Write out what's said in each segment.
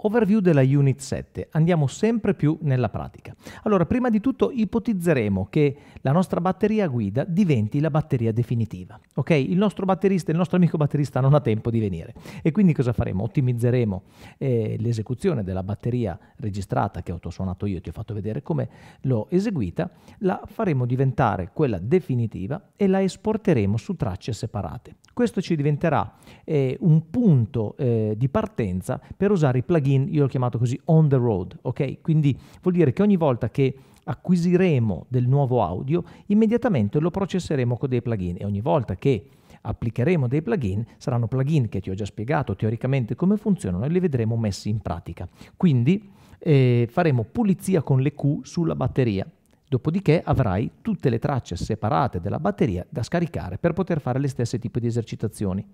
Overview della Unit 7, andiamo sempre più nella pratica. Allora, prima di tutto ipotizzeremo che la nostra batteria guida diventi la batteria definitiva. Ok? Il nostro batterista, il nostro amico batterista non ha tempo di venire e quindi cosa faremo? Ottimizzeremo eh, l'esecuzione della batteria registrata che ho suonato io, ti ho fatto vedere come l'ho eseguita, la faremo diventare quella definitiva e la esporteremo su tracce separate. Questo ci diventerà eh, un punto eh, di partenza per usare i plugin, io l'ho chiamato così on the road, ok? Quindi vuol dire che ogni volta che acquisiremo del nuovo audio, immediatamente lo processeremo con dei plugin e ogni volta che applicheremo dei plugin, saranno plugin che ti ho già spiegato teoricamente come funzionano e li vedremo messi in pratica. Quindi eh, faremo pulizia con le Q sulla batteria. Dopodiché avrai tutte le tracce separate della batteria da scaricare per poter fare le stesse tipi di esercitazioni.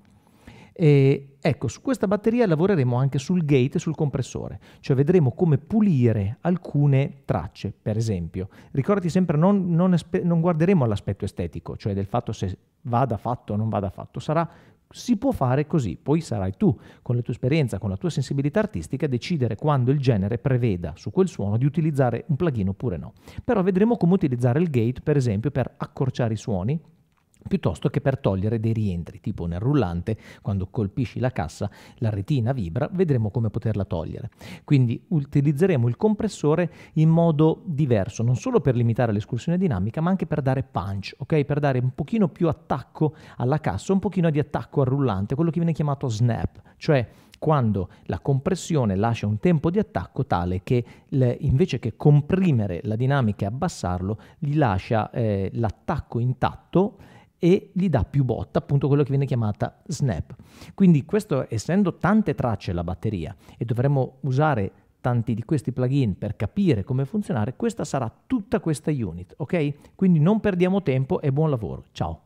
E ecco, su questa batteria lavoreremo anche sul gate e sul compressore, cioè vedremo come pulire alcune tracce, per esempio. Ricordati sempre, non, non, non guarderemo all'aspetto estetico, cioè del fatto se vada fatto o non vada fatto, sarà si può fare così, poi sarai tu, con la tua esperienza, con la tua sensibilità artistica, a decidere quando il genere preveda su quel suono di utilizzare un plugin oppure no. Però vedremo come utilizzare il gate, per esempio, per accorciare i suoni, piuttosto che per togliere dei rientri, tipo nel rullante, quando colpisci la cassa, la retina vibra, vedremo come poterla togliere. Quindi utilizzeremo il compressore in modo diverso, non solo per limitare l'escursione dinamica, ma anche per dare punch, ok? Per dare un pochino più attacco alla cassa, un pochino di attacco al rullante, quello che viene chiamato snap, cioè quando la compressione lascia un tempo di attacco tale che le, invece che comprimere la dinamica e abbassarlo, gli lascia eh, l'attacco intatto e gli dà più botta, appunto quello che viene chiamata snap. Quindi questo essendo tante tracce la batteria e dovremo usare tanti di questi plugin per capire come funzionare, questa sarà tutta questa unit, ok? Quindi non perdiamo tempo e buon lavoro. Ciao.